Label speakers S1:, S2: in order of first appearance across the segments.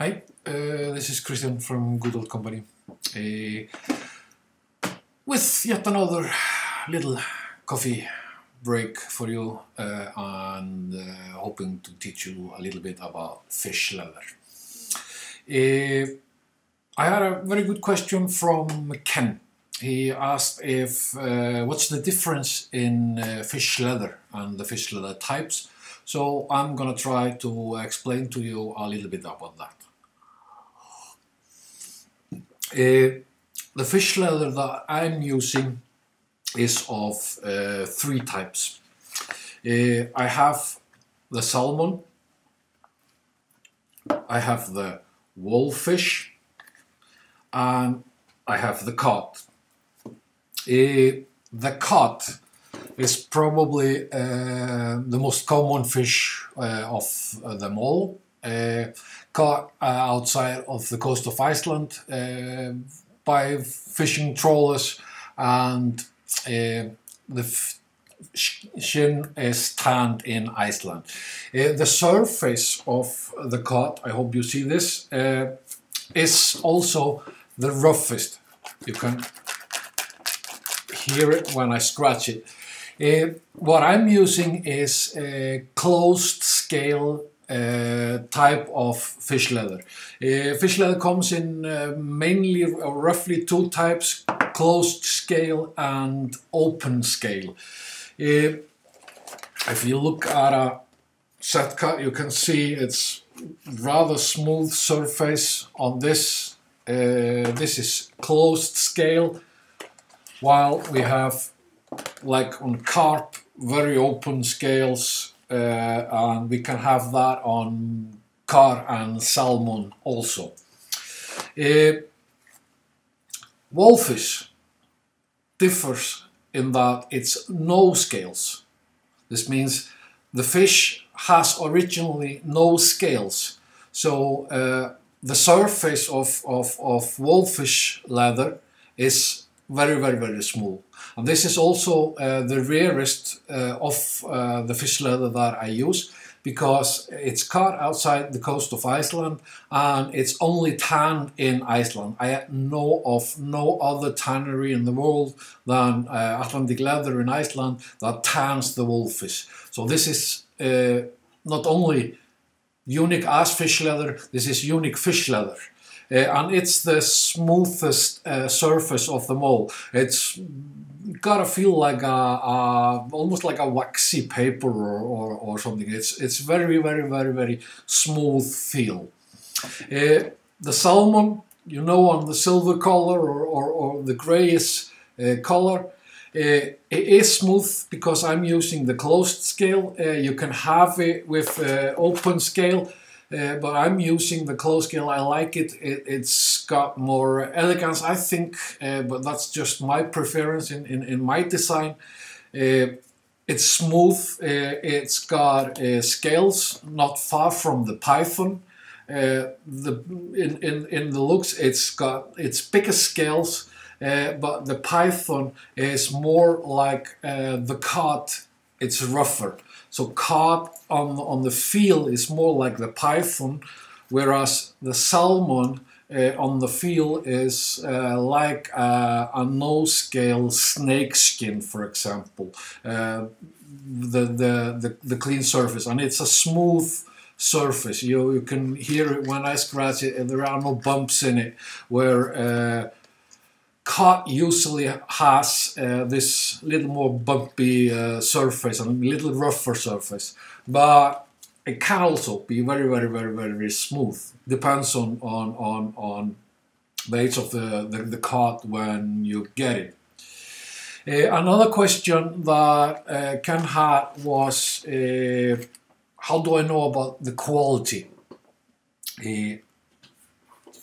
S1: Hi, uh, this is Kristjan from Good Old Company. Uh, with yet another little coffee break for you uh, and uh, hoping to teach you a little bit about fish leather. Uh, I had a very good question from Ken. He asked if uh, what's the difference in fish leather and the fish leather types. So I'm gonna try to explain to you a little bit about that. Uh, the fish leather that I'm using is of uh, three types. Uh, I have the salmon, I have the wolffish, and I have the cod. The cod is probably the most common fish of them all. Uh, caught uh, outside of the coast of Iceland uh, by fishing trawlers and the shin is tanned in Iceland. The surface of the cod, I hope you see this, is also the roughest. You can hear it when I scratch it. Uh, what I'm using is a closed scale uh, type of fish leather. Uh, fish leather comes in uh, mainly roughly two types, closed scale and open scale. Uh, if you look at a set cut, you can see it's rather smooth surface on this. Uh, this is closed scale, while we have like on carp, very open scales, and we can have that on car and salmon also. Uh, Wolffish differs in that it's no scales. This means the fish has originally no scales. So uh, the surface of, of, of wolffish leather is very, very, very small. And this is also uh, the rarest uh, of uh, the fish leather that I use because it's caught outside the coast of Iceland and it's only tanned in Iceland. I know of no other tannery in the world than uh, Atlantic Leather in Iceland that tans the wolffish. So this is uh, not only unique as fish leather, this is unique fish leather. Uh, and it's the smoothest uh, surface of them all. It's gotta feel like a, a almost like a waxy paper or, or, or something. It's it's very very very very smooth feel. Uh, the salmon, you know, on the silver color or, or, or the grayish uh, color, uh, it is smooth because I'm using the closed scale. Uh, you can have it with open scale, uh, but I'm using the closed scale. I like it. it it's got more elegance, I think, uh, but that's just my preference in, in, in my design. Uh, it's smooth. Uh, it's got uh, scales not far from the Python. Uh, the in, in, in the looks, it's got it's bigger scales, but the Python is more like the cod. It's rougher. So carp on on the feel is more like the Python, whereas the salmon uh, on the feel is uh, like uh, a no-scale snake skin, for example. Uh, the, the, the, the clean surface, and it's a smooth surface. You, you can hear it when I scratch it, and there are no bumps in it, where uh, cod usually has uh, this little more bumpy uh, surface and a little rougher surface. But it can also be very, very, very, very, very smooth. Depends on on on on the age of the the, the when you get it. Uh, another question that uh, Ken had was, uh, how do I know about the quality?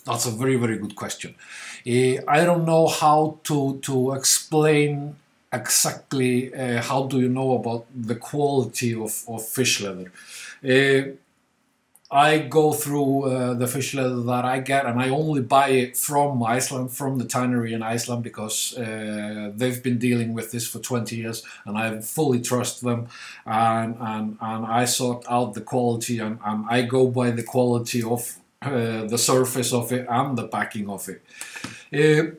S1: That's a very, very good question. Uh, I don't know how to, to explain exactly uh, how do you know about the quality of, of fish leather. Uh, I go through the fish leather that I get, and I only buy it from Iceland, from the tannery in Iceland, because they've been dealing with this for 20 years, and I fully trust them. And and, and I sort out the quality, and, and I go by the quality of the surface of it and the backing of it. Uh,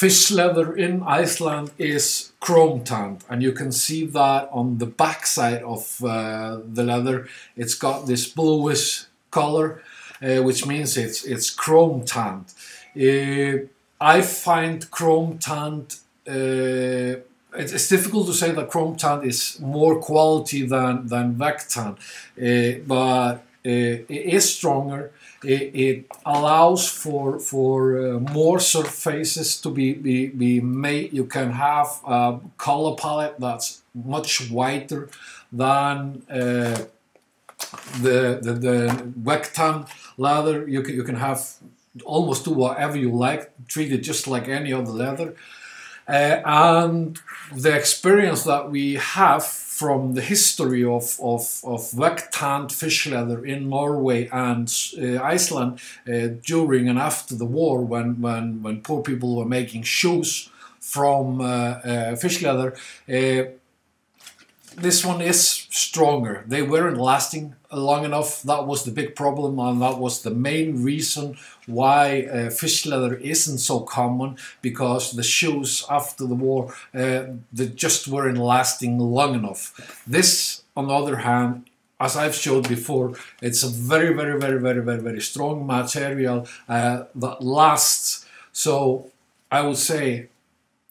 S1: fish leather in Iceland is chrome tanned and you can see that on the back side of uh, the leather it's got this bluish color uh, which means it's it's chrome tanned uh, I find chrome tanned uh, it's, difficult to say that chrome tan is more quality than than uh, but uh, it is stronger. It, it, allows for for uh, more surfaces to be, be be made. You can have a color palette that's much whiter than uh, the the, the Vegtan leather. You can you can have almost do whatever you like. Treat it just like any other leather. Uh, and the experience that we have from the history of, of, of tanned fish leather in Norway and uh, Iceland uh, during and after the war when, when, when poor people were making shoes from uh, uh, fish leather uh, this one is stronger. They weren't lasting long enough. That was the big problem, and that was the main reason why uh, fish leather isn't so common because the shoes after the war uh, they just weren't lasting long enough. This, on the other hand, as I've showed before, it's a very, very, very, very, very, very strong material uh, that lasts. So I would say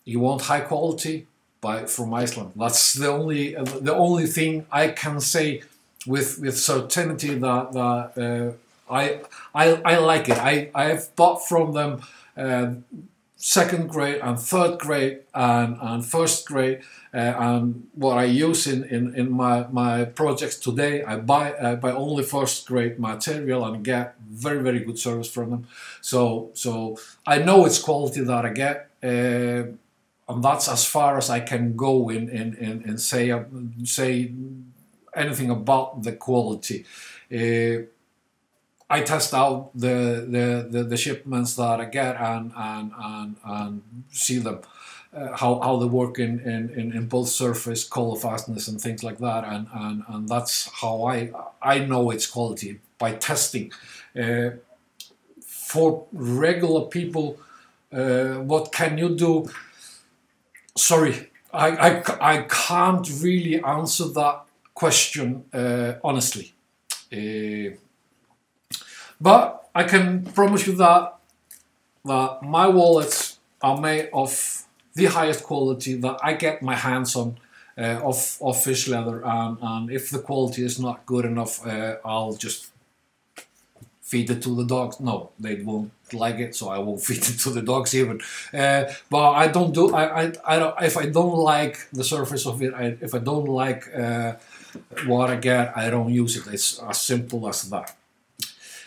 S1: you want high quality, buy from Iceland. That's the only uh, the only thing I can say with with certainty that that uh, I, I I like it. I I have bought from them uh, second grade and third grade and and first grade. Uh, and what I use in, in, in my, my projects today, I buy I buy only first grade material and get very very good service from them. So so I know it's quality that I get. Uh, and that's as far as I can go in in, in, in say uh, say anything about the quality. Uh, I test out the, the, the, the, shipments that I get and and, and, and see them. Uh, how, how they work in, in, in, both surface, color fastness and things like that and, and, and that's how I, I know its quality by testing. Uh, for regular people, uh, what can you do? sorry, I, I, I can't really answer that question uh, honestly. Uh, but I can promise you that, that my wallets are made of the highest quality that I get my hands on uh, of, of fish leather and, and if the quality is not good enough uh, I'll just feed it to the dogs. No, they won't like it, so I won't feed it to the dogs even. Uh, but I don't do. I, I, I don't, if I don't like the surface of it, I, if I don't like uh, what I get, I don't use it. It's as simple as that.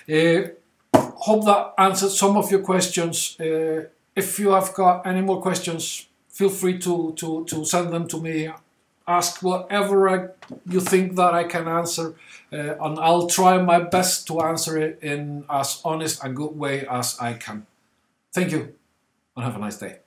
S1: Uh, hope that answered some of your questions. Uh, if you have got any more questions, feel free to to to send them to me ask whatever I, you think that I can answer, uh, and I'll try my best to answer it in as honest and good way as I can. Thank you, and have a nice day.